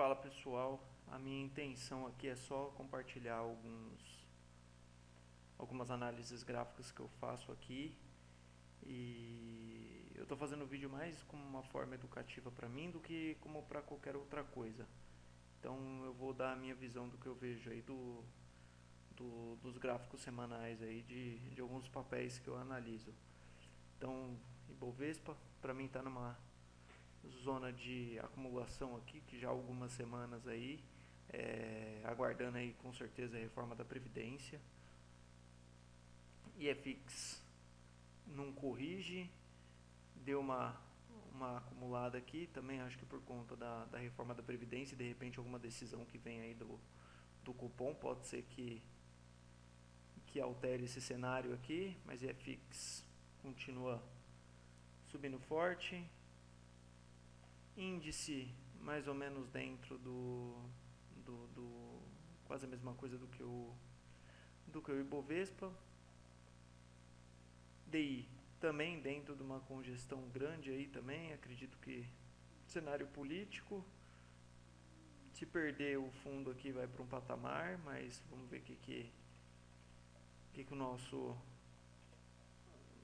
Fala pessoal, a minha intenção aqui é só compartilhar alguns algumas análises gráficas que eu faço aqui e eu estou fazendo o vídeo mais como uma forma educativa para mim do que como para qualquer outra coisa. Então eu vou dar a minha visão do que eu vejo aí do, do dos gráficos semanais aí de, de alguns papéis que eu analiso. Então, Ibovespa para mim está numa zona de acumulação aqui, que já há algumas semanas aí, é, aguardando aí com certeza a reforma da Previdência. IFX não corrige, deu uma, uma acumulada aqui, também acho que por conta da, da reforma da Previdência de repente alguma decisão que vem aí do, do cupom, pode ser que, que altere esse cenário aqui, mas IFX continua subindo forte, índice mais ou menos dentro do, do, do, quase a mesma coisa do que o do que o Ibovespa. DI também dentro de uma congestão grande aí também acredito que cenário político. Se perder o fundo aqui vai para um patamar mas vamos ver o que que, que que o nosso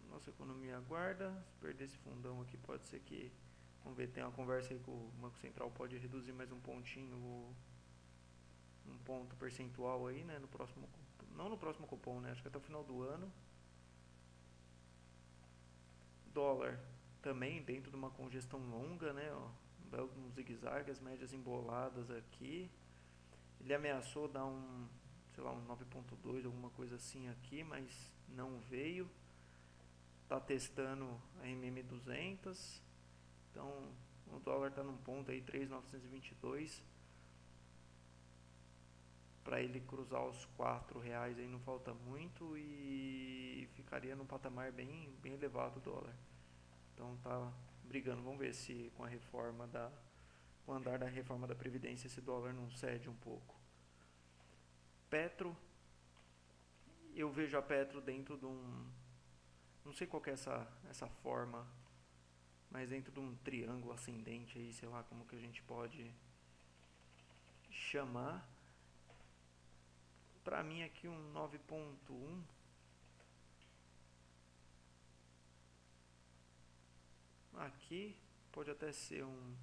nossa economia aguarda. Se perder esse fundão aqui pode ser que Vamos ver, tem uma conversa aí que o Banco Central pode reduzir mais um pontinho, um ponto percentual aí, né, no próximo, não no próximo cupom, né, acho que até o final do ano. Dólar também dentro de uma congestão longa, né, ó, um zigue-zague, as médias emboladas aqui. Ele ameaçou dar um, sei lá, um 9.2, alguma coisa assim aqui, mas não veio. Tá testando a MM200 então, o dólar está num ponto aí 3,922. Para ele cruzar os 4 reais aí não falta muito e ficaria num patamar bem, bem elevado o dólar. Então tá brigando, vamos ver se com a reforma da com o andar da reforma da previdência esse dólar não cede um pouco. Petro eu vejo a Petro dentro de um não sei qual é essa essa forma mas dentro de um triângulo ascendente aí, sei lá como que a gente pode chamar. Para mim aqui um 9.1 aqui pode até ser um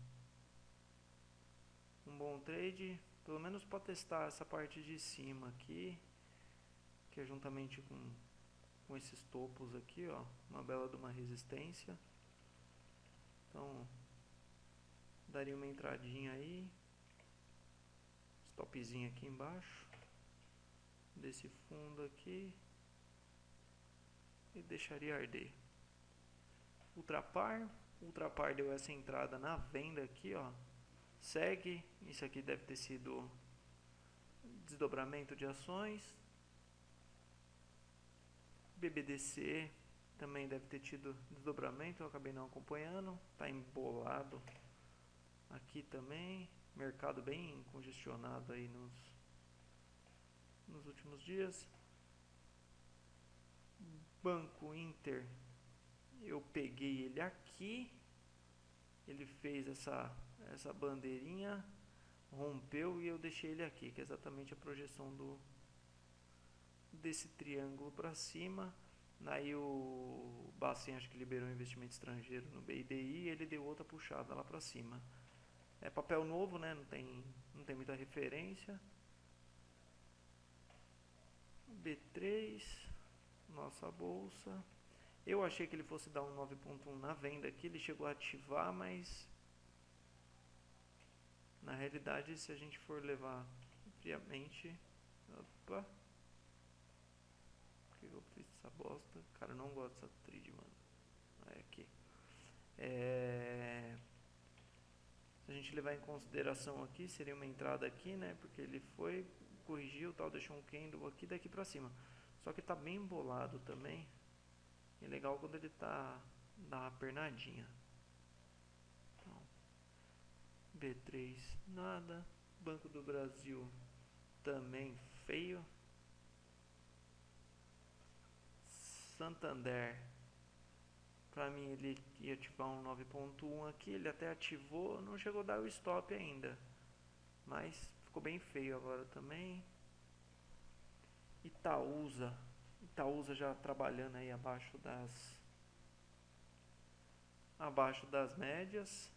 um bom trade, pelo menos para testar essa parte de cima aqui, que é juntamente com com esses topos aqui, ó, uma bela de uma resistência. Então, daria uma entradinha aí. Stopzinho aqui embaixo. Desse fundo aqui. E deixaria arder. Ultrapar. Ultrapar deu essa entrada na venda aqui, ó. Segue. Isso aqui deve ter sido desdobramento de ações. BBDC também deve ter tido desdobramento, eu acabei não acompanhando. Está embolado aqui também. Mercado bem congestionado aí nos, nos últimos dias. Banco Inter, eu peguei ele aqui. Ele fez essa, essa bandeirinha, rompeu e eu deixei ele aqui, que é exatamente a projeção do desse triângulo para cima Aí o Bacen acho que liberou investimento estrangeiro no BIDI e ele deu outra puxada lá para cima. É papel novo, né? Não tem, não tem muita referência. B3, nossa bolsa. Eu achei que ele fosse dar um 9.1 na venda aqui, ele chegou a ativar, mas na realidade, se a gente for levar friamente, opa, que eu fiz essa bosta. Cara, eu não gosto dessa trade, mano. Aí aqui. É... Se a gente levar em consideração aqui, seria uma entrada aqui, né? Porque ele foi, corrigiu tal, deixou um candle aqui daqui pra cima. Só que tá bem embolado também. É legal quando ele tá dá uma pernadinha. Então, B3 nada. Banco do Brasil também feio. Santander. Para mim ele ia ativar um 9.1 aqui, ele até ativou, não chegou a dar o stop ainda. Mas ficou bem feio agora também. Itaúsa. Itaúsa já trabalhando aí abaixo das abaixo das médias.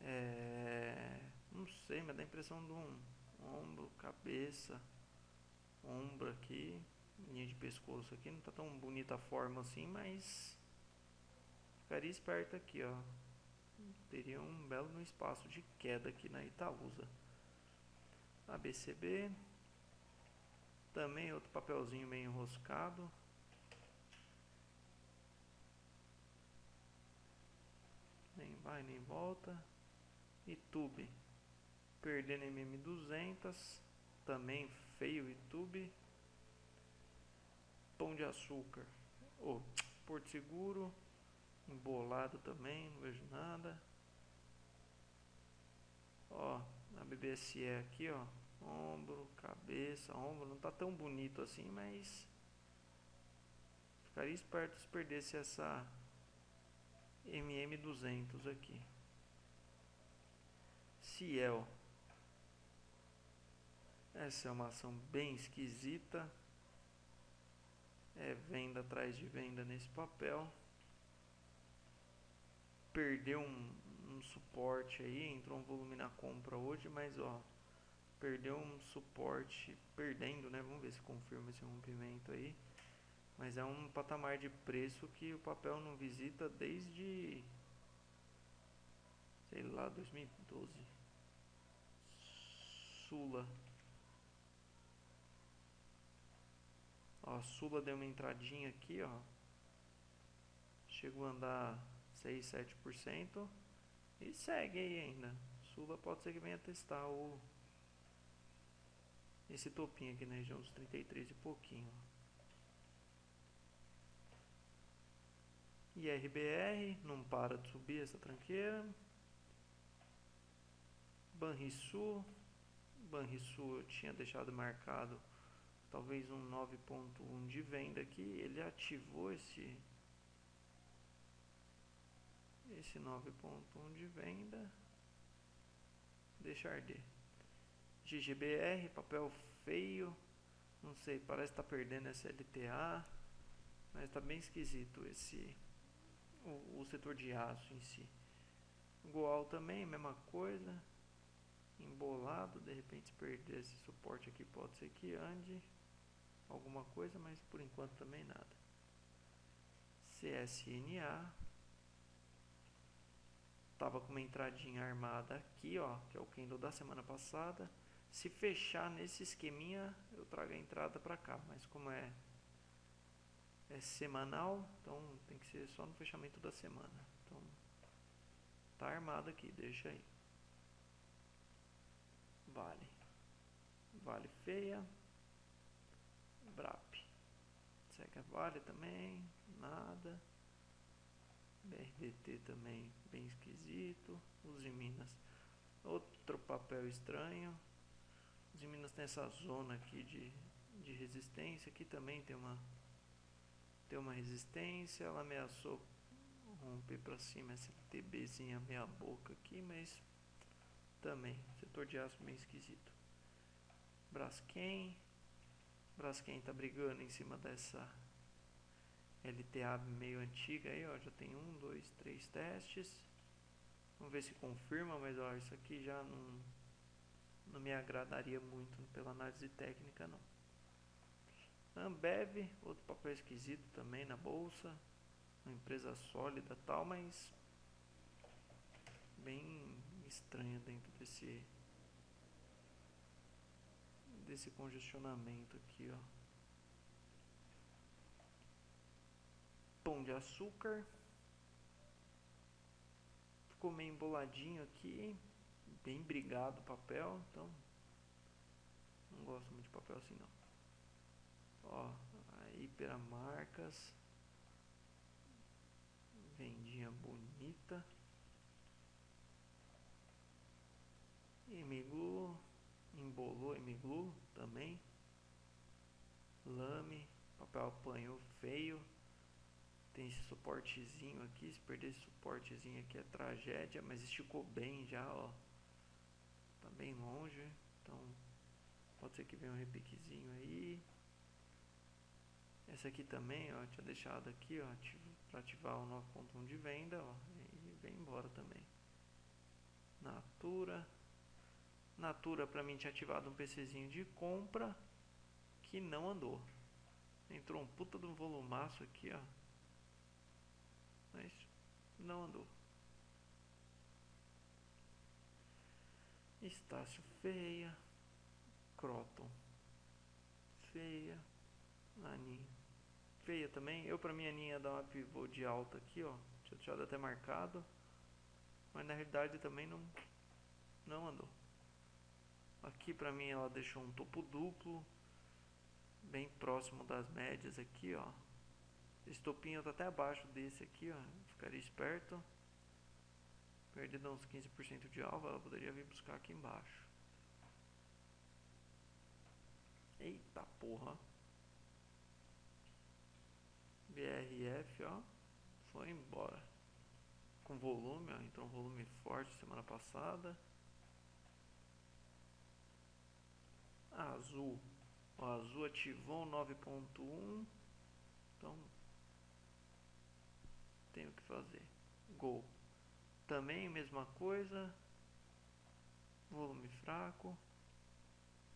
É, não sei, mas dá a impressão de um ombro, cabeça, ombro aqui, linha de pescoço aqui. Não tá tão bonita a forma assim, mas ficaria esperto aqui, ó. Teria um belo espaço de queda aqui na Itaúsa. ABCB. Também outro papelzinho meio enroscado. Nem vai nem volta. E tube. Perdendo MM200. Também feio YouTube. Pão de açúcar. Oh, Porto Seguro. Embolado também, não vejo nada. Ó, a BBSE aqui, ó. Ombro, cabeça, ombro. Não tá tão bonito assim, mas... Ficaria esperto se perdesse essa MM200 aqui. Ciel. Essa é uma ação bem esquisita. É venda atrás de venda nesse papel. Perdeu um, um suporte aí, entrou um volume na compra hoje, mas ó, perdeu um suporte, perdendo, né? Vamos ver se confirma esse rompimento aí. Mas é um patamar de preço que o papel não visita desde sei lá, 2012. Sula. Ó, a Sula deu uma entradinha aqui, ó. Chegou a andar 6, 7% e segue aí ainda. Sula pode ser que venha testar o esse topinho aqui na região dos 33 e pouquinho. E RBR não para de subir essa tranqueira. Banrisul, Banrisul eu tinha deixado marcado talvez um 9.1 de venda aqui, ele ativou esse esse 9.1 de venda. Deixar arder. GGBR, papel feio não sei, parece estar tá perdendo SLTA mas está bem esquisito esse o, o, setor de aço em si. Goal também, mesma coisa. Embolado, de repente perder esse suporte aqui pode ser que ande alguma coisa, mas por enquanto também nada. CSNA tava com uma entradinha armada aqui, ó, que é o candle da semana passada. Se fechar nesse esqueminha, eu trago a entrada para cá, mas como é é semanal, então tem que ser só no fechamento da semana. Então tá armado aqui, deixa aí. Vale. Vale feia. BRAP. Seca Vale também. Nada. BRDT também bem esquisito. Os de Minas. Outro papel estranho. Os de Minas tem essa zona aqui de, de resistência. Aqui também tem uma, tem uma resistência. Ela ameaçou romper para cima essa TBzinha meia boca aqui, mas também, setor de aço bem esquisito. Braskem. Braskem tá brigando em cima dessa LTA meio antiga aí, ó. Já tem um, dois, três testes. Vamos ver se confirma, mas ó, isso aqui já não, não me agradaria muito pela análise técnica não. Ambev, outro papel esquisito também na bolsa. Uma empresa sólida tal, mas bem estranha dentro desse desse congestionamento aqui, ó. Pão de açúcar. Ficou meio emboladinho aqui, bem brigado o papel, então não gosto muito de papel assim não. Ó, a Hiperamarcas. Vendinha bonita. Emiglu, embolou Emiglu também. Lame, papel apanhou feio. Tem esse suportezinho aqui, se perder esse suportezinho aqui é tragédia, mas esticou bem já, ó. tá bem longe, então pode ser que venha um repiquezinho aí. Essa aqui também, ó, tinha deixado aqui, ó, para ativar o 9.1 de venda, ó, e vem embora também. Natura. Natura para mim tinha ativado um PCzinho de compra que não andou. Entrou um puta de um volumaço aqui, ó. Mas não andou. Estácio feia. Croton. Feia. Aninha. Feia também. Eu pra mim a Aninha dar uma pivô de alta aqui, ó. Tinha deixado até marcado. Mas na realidade também não, não andou. Aqui pra mim ela deixou um topo duplo. Bem próximo das médias aqui, ó. Esse topinho tá até abaixo desse aqui, ó. Ficaria esperto. Perdendo uns 15% de alva, ela poderia vir buscar aqui embaixo. Eita porra. BRF, ó. Foi embora. Com volume, ó. Entrou um volume forte semana passada. Azul. O azul ativou 9.1. Então tenho que fazer. Gol. Também mesma coisa. Volume fraco.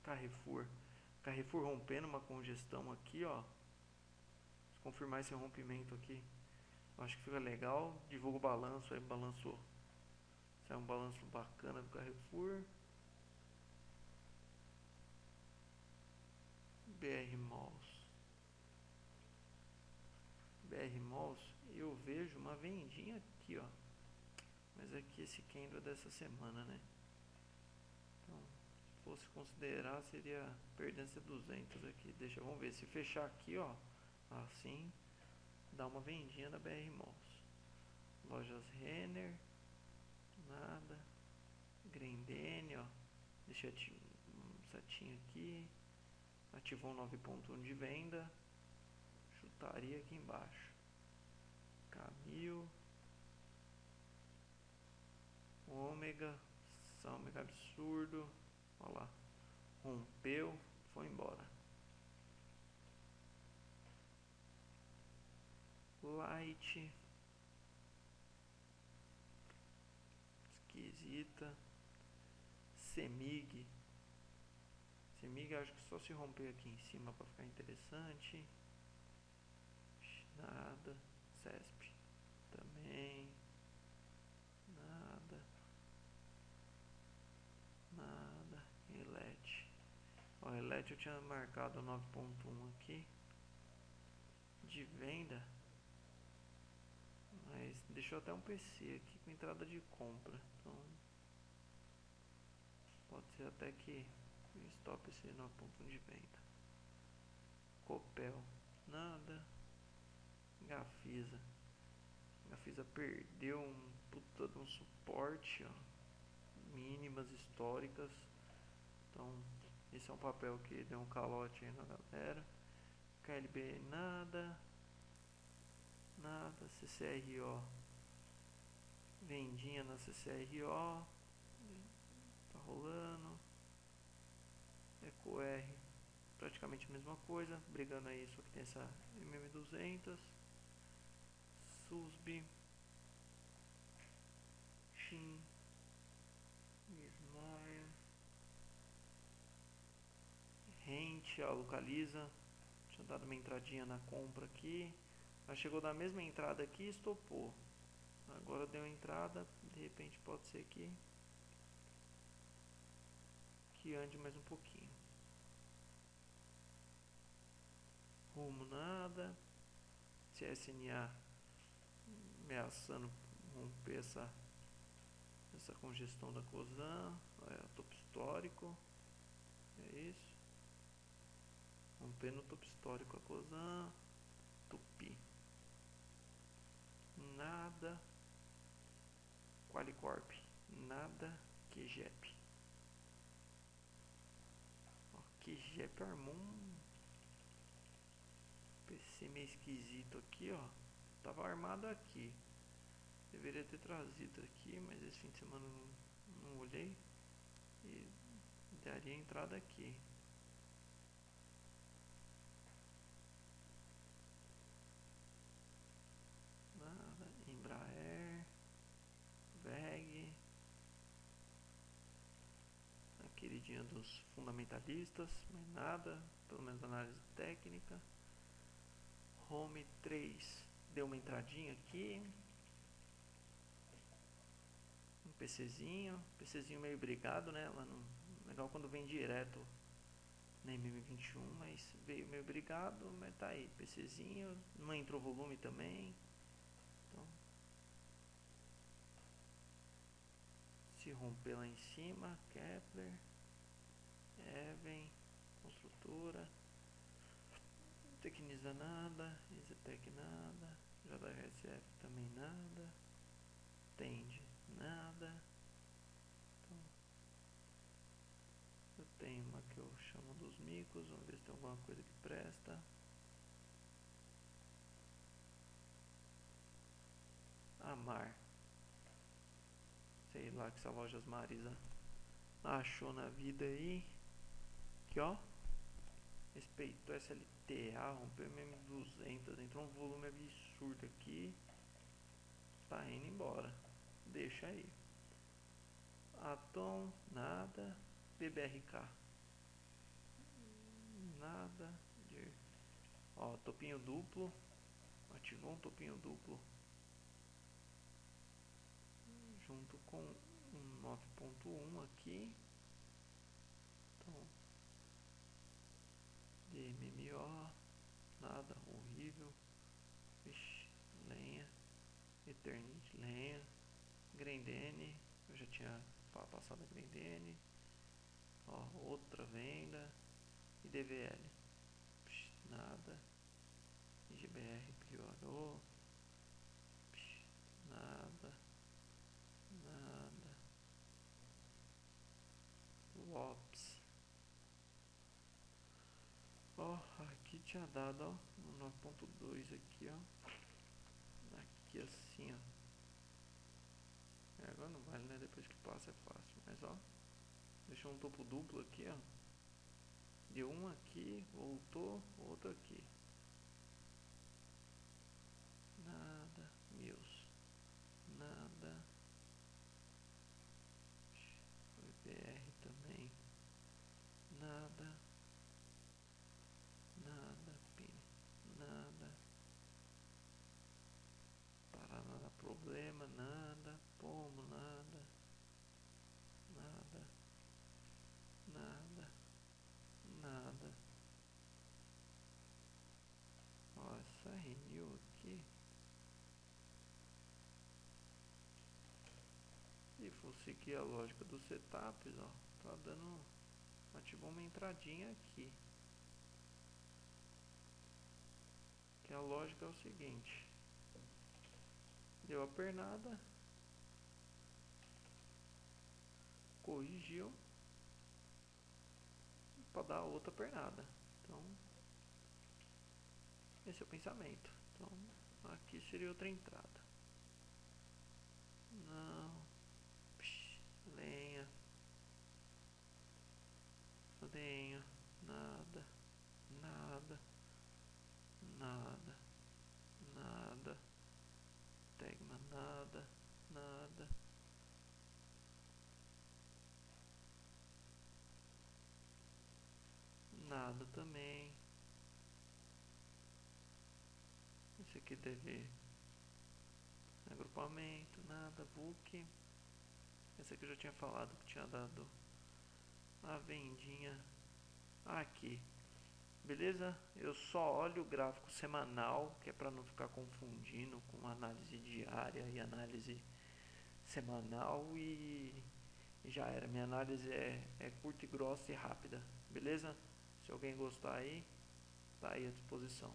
Carrefour. Carrefour rompendo uma congestão aqui, ó. Confirmar esse rompimento aqui, acho que fica legal. Divulga o balanço aí, balanço. Sai um balanço bacana do Carrefour. BR Malls. BR Malls eu vejo uma vendinha aqui, ó. Mas aqui esse candle é dessa semana, né? Então, se fosse considerar, seria perdência 200 aqui. Deixa, vamos ver. Se fechar aqui, ó, assim, dá uma vendinha da BR Malls. Lojas Renner, nada. Grendene, ó. Deixa um setinho aqui. Ativou um 9.1 de venda. Chutaria aqui embaixo. Camil. Ômega. Ômega absurdo. Olha lá. Rompeu. Foi embora. Light. Esquisita. Semig. Semig acho que só se romper aqui em cima para ficar interessante. Nada. CESP também. Nada. Nada. Elet. O Elet eu tinha marcado 9.1 aqui. De venda. Mas deixou até um PC aqui com entrada de compra. Então pode ser até que stop esse 9.1 de venda. Copel. Nada. Gafisa. Gafisa perdeu um puta de um suporte, ó, mínimas históricas. Então, esse é um papel que deu um calote aí na galera. KLB nada. Nada. CCRO. Vendinha na CCRO. Tá rolando. EcoR praticamente a mesma coisa, brigando aí, só que tem essa MM200. Susby, Shin, Smile, Rente, a localiza. Tinha dado uma entradinha na compra aqui. Ela chegou da mesma entrada aqui e estopou. Agora deu entrada, de repente pode ser que que ande mais um pouquinho. Rumo nada. CSNA ameaçando romper essa, essa congestão da COSAN, é, topo histórico, é isso, rompendo o topo histórico a COSAN, Tupi, nada, Qualicorp, nada, QGEP, ó, QGEP armou um PC meio esquisito aqui, ó, tava armado aqui. Deveria ter trazido aqui, mas esse fim de semana não, não olhei. E teria entrada aqui. Nada, Embraer, VEG, a queridinha dos fundamentalistas, mais nada, pelo menos análise técnica. Home 3 deu uma entradinha aqui. Um PCzinho, PCzinho meio brigado, né? Legal quando vem direto na MM21, mas veio meio brigado, mas tá aí, PCzinho, não entrou volume também. Então, se romper lá em cima, Kepler, Even, construtora. Tecnisa nada, Exetec nada, JHSF também nada, Tende nada. Então, eu tenho uma que eu chamo dos micos, vamos ver se tem alguma coisa que presta. Amar. Sei lá que essa lojas Marisa achou na vida aí. Aqui ó. Respeitou SLTA, rompeu MM200, entrou um volume absurdo aqui. Tá indo embora. Deixa aí. Atom, nada. BBRK. Nada. De... Ó, topinho duplo. Ativou um topinho duplo. Junto com um 9.1 aqui. Então, de MMO, nada, horrível. Lenha, Eternity, lenha, Grendene, eu já tinha passado a Grendene. Ó, outra venda e DVL. Nada. IGBR piorou. Vixe, nada. Nada. Wops. Ó, aqui tinha dado, ó, no 9.2 aqui, ó. Aqui assim, ó. É, agora não vale, né? Depois que passa é fácil. Mas, ó, deixou um topo duplo aqui, ó. Deu um aqui, voltou, outro aqui. Nada, meus. Nada. Foi BR também. Nada. Nada, pin. Nada. Paraná dá problema, nada. Pomo, nada. Nada. Nada. Nada. Ó, essa renew aqui. Se for seguir a lógica dos setups, ó, tá dando. Ativou uma entradinha aqui. Que a lógica é o seguinte. Deu a pernada. Corrigiu. Para dar outra pernada. Então, esse é o pensamento. Então, aqui seria outra entrada. Não. Psh, lenha. Lenha. Nada. Nada. Nada. Nada. Tegma. Nada. Nada. Nada também. Esse aqui deve agrupamento, nada, book. Esse aqui eu já tinha falado que tinha dado a vendinha aqui. Beleza? Eu só olho o gráfico semanal, que é para não ficar confundindo com análise diária e análise semanal e já era. Minha análise é, é curta e grossa e rápida. Beleza? Se alguém gostar aí, tá aí à disposição.